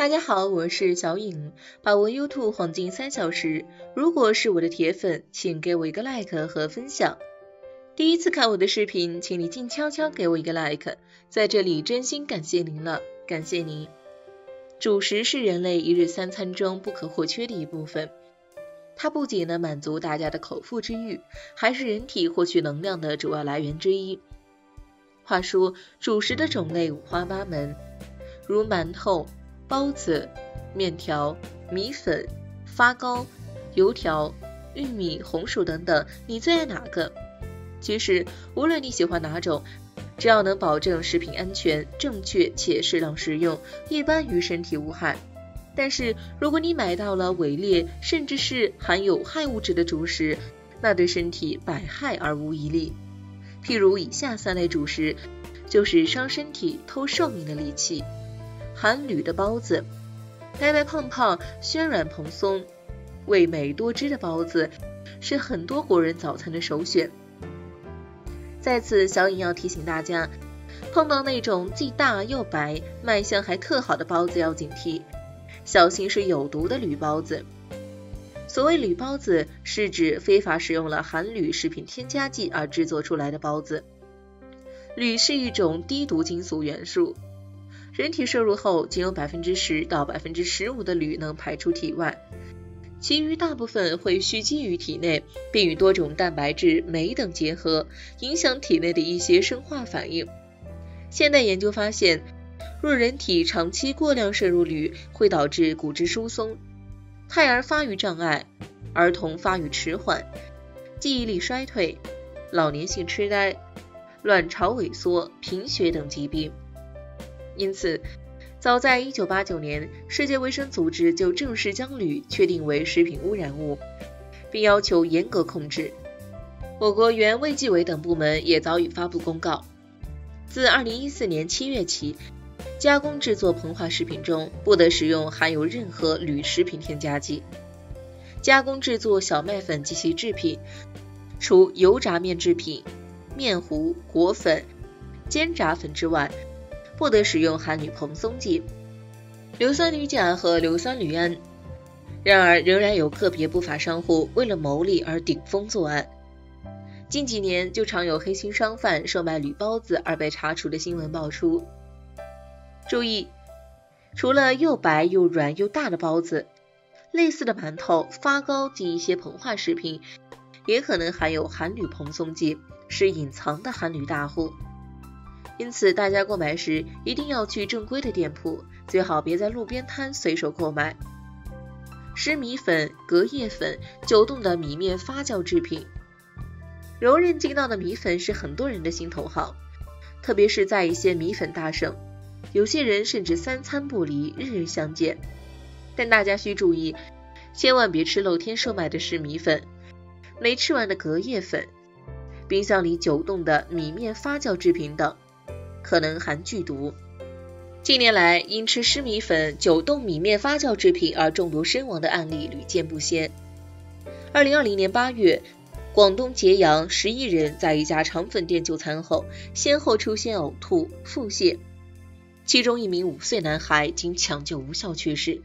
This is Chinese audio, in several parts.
大家好，我是小颖，把握 YouTube 黄金三小时。如果是我的铁粉，请给我一个 like 和分享。第一次看我的视频，请你静悄悄给我一个 like，在这里真心感谢您了，感谢您。主食是人类一日三餐中不可或缺的一部分，它不仅能满足大家的口腹之欲，还是人体获取能量的主要来源之一。话说，主食的种类五花八门，如馒头。包子、面条、米粉、发糕、油条、玉米、红薯等等，你最爱哪个？其实无论你喜欢哪种，只要能保证食品安全、正确且适量食用，一般于身体无害。但是如果你买到了伪劣，甚至是含有害物质的主食，那对身体百害而无一利。譬如以下三类主食，就是伤身体、偷寿命的利器。含铝的包子，白白胖胖、暄软蓬松、味美多汁的包子，是很多国人早餐的首选。在此，小颖要提醒大家，碰到那种既大又白、卖相还特好的包子要警惕，小心是有毒的铝包子。所谓铝包子，是指非法使用了含铝食品添加剂而制作出来的包子。铝是一种低毒金属元素。人体摄入后，仅有百分之十到百分之十五的铝能排出体外，其余大部分会蓄积于体内，并与多种蛋白质、酶等结合，影响体内的一些生化反应。现代研究发现，若人体长期过量摄入铝，会导致骨质疏松、胎儿发育障碍、儿童发育迟缓、记忆力衰退、老年性痴呆、卵巢萎缩、贫血等疾病。因此，早在1989年，世界卫生组织就正式将铝确定为食品污染物，并要求严格控制。我国原卫计委等部门也早已发布公告，自2014年7月起，加工制作膨化食品中不得使用含有任何铝食品添加剂。加工制作小麦粉及其制品，除油炸面制品、面糊、果粉、煎炸粉之外，不得使用含铝蓬松剂、硫酸铝钾和硫酸铝铵。然而，仍然有个别不法商户为了牟利而顶风作案。近几年，就常有黑心商贩售卖铝包子而被查处的新闻爆出。注意，除了又白又软又大的包子，类似的馒头、发糕及一些膨化食品，也可能含有含铝蓬松剂，是隐藏的含铝大户。因此，大家购买时一定要去正规的店铺，最好别在路边摊随手购买。湿米粉、隔夜粉、久冻的米面发酵制品，柔韧劲道的米粉是很多人的心头好，特别是在一些米粉大省，有些人甚至三餐不离，日日相见。但大家需注意，千万别吃露天售卖的湿米粉、没吃完的隔夜粉、冰箱里久冻的米面发酵制品等。可能含剧毒。近年来，因吃湿米粉、久冻米面发酵制品而中毒身亡的案例屡见不鲜。二零二零年八月，广东揭阳十一人在一家肠粉店就餐后，先后出现呕吐、腹泻，其中一名五岁男孩经抢救无效去世。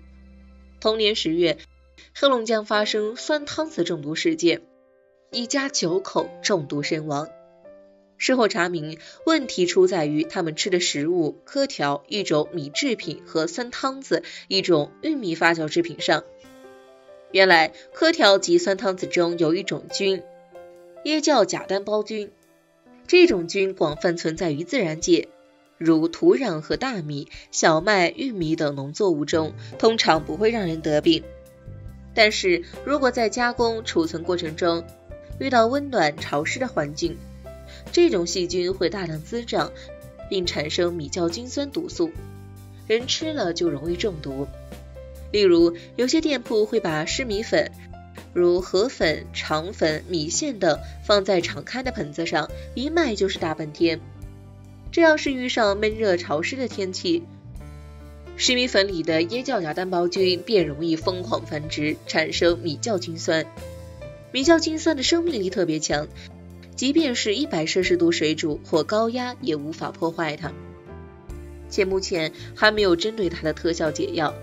同年十月，黑龙江发生酸汤子中毒事件，一家九口中毒身亡。事后查明，问题出在于他们吃的食物科条一种米制品和酸汤子一种玉米发酵制品上。原来，科条及酸汤子中有一种菌——椰酵甲单胞菌，这种菌广泛存在于自然界，如土壤和大米、小麦、玉米等农作物中，通常不会让人得病。但是如果在加工、储存过程中遇到温暖潮湿的环境，这种细菌会大量滋长，并产生米酵菌酸毒素，人吃了就容易中毒。例如，有些店铺会把湿米粉，如河粉、肠粉、米线等放在敞开的盆子上，一卖就是大半天。这要是遇上闷热潮湿的天气，湿米粉里的椰酵芽单胞菌便容易疯狂繁殖，产生米酵菌酸。米酵菌酸的生命力特别强。即便是一百摄氏度水煮或高压，也无法破坏它。且目前还没有针对它的特效解药，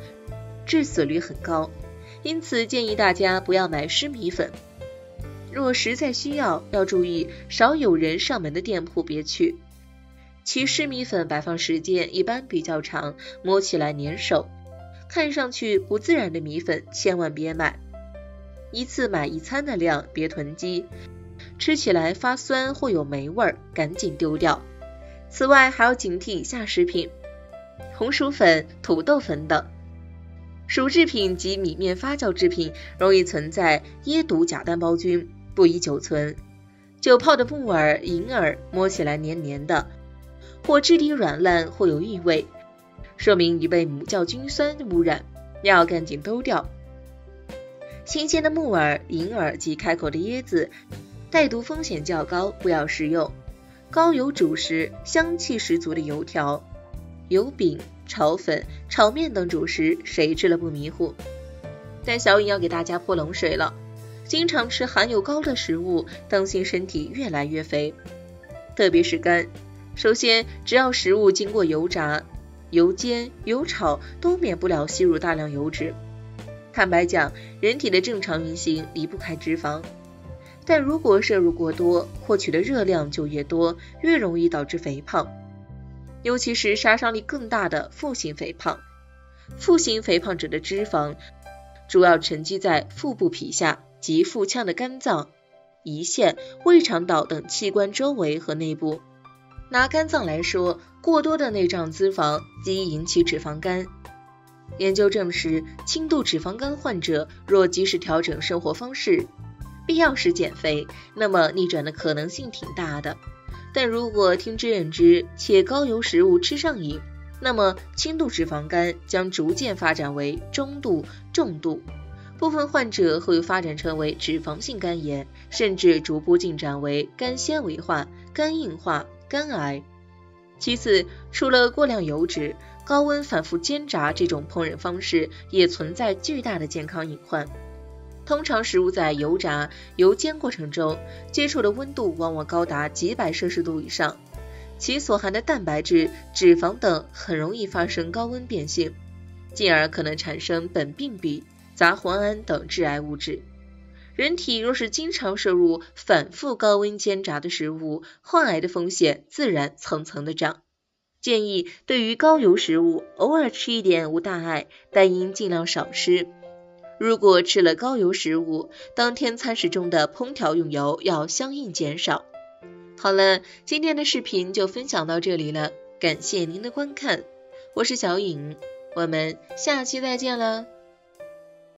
致死率很高，因此建议大家不要买湿米粉。若实在需要，要注意少有人上门的店铺别去。其湿米粉摆放时间一般比较长，摸起来粘手，看上去不自然的米粉千万别买。一次买一餐的量，别囤积，吃起来发酸或有霉味儿，赶紧丢掉。此外还要警惕以下食品：红薯粉、土豆粉等。薯制品及米面发酵制品容易存在椰毒假单胞菌。不宜久存。久泡的木耳、银耳摸起来黏黏的，或质地软烂，或有异味，说明已被母酵菌酸污染，要赶紧丢掉。新鲜的木耳、银耳及开口的椰子，带毒风险较高，不要食用。高油主食、香气十足的油条、油饼、炒粉、炒面等主食，谁吃了不迷糊？但小颖要给大家泼冷水了。经常吃含油高的食物，当心身体越来越肥，特别是肝。首先，只要食物经过油炸、油煎、油炒，都免不了吸入大量油脂。坦白讲，人体的正常运行离不开脂肪，但如果摄入过多，获取的热量就越多，越容易导致肥胖，尤其是杀伤力更大的腹型肥胖。腹型肥胖者的脂肪主要沉积在腹部皮下。及腹腔的肝脏、胰腺、胃肠道等器官周围和内部。拿肝脏来说，过多的内脏脂肪即引起脂肪肝。研究证实，轻度脂肪肝患者若及时调整生活方式，必要时减肥，那么逆转的可能性挺大的。但如果听之任之，且高油食物吃上瘾，那么轻度脂肪肝将逐渐发展为中度、重度。部分患者会发展成为脂肪性肝炎，甚至逐步进展为肝纤维化、肝硬化、肝癌。其次，除了过量油脂，高温反复煎炸这种烹饪方式也存在巨大的健康隐患。通常食物在油炸、油煎过程中接触的温度往往高达几百摄氏度以上，其所含的蛋白质、脂肪等很容易发生高温变性，进而可能产生苯并芘。杂环胺等致癌物质，人体若是经常摄入反复高温煎炸的食物，患癌的风险自然层层的涨。建议对于高油食物，偶尔吃一点无大碍，但应尽量少吃。如果吃了高油食物，当天餐食中的烹调用油要相应减少。好了，今天的视频就分享到这里了，感谢您的观看，我是小颖，我们下期再见了。